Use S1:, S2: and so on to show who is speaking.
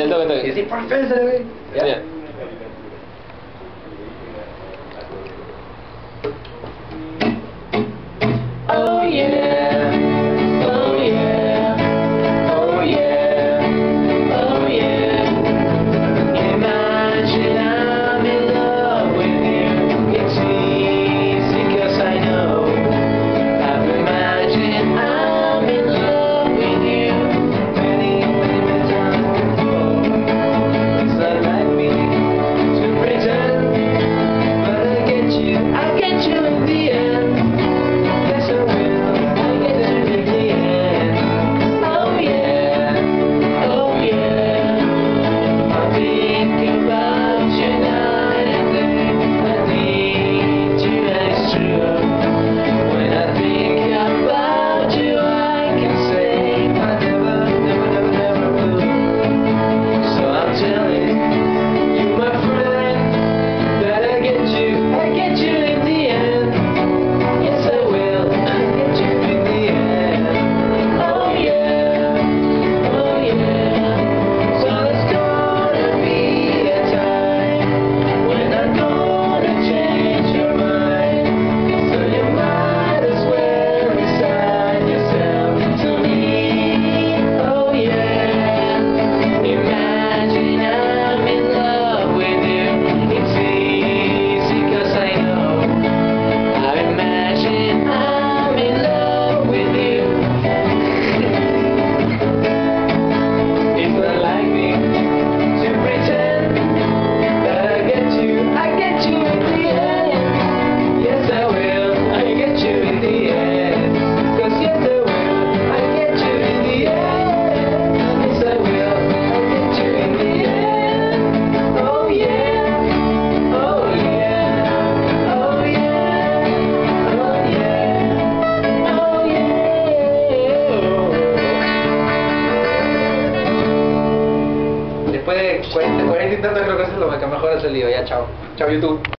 S1: Is toque, toque.
S2: Y decís, 40 y que es lo que mejor ha salido. Ya, chao. Chao, YouTube.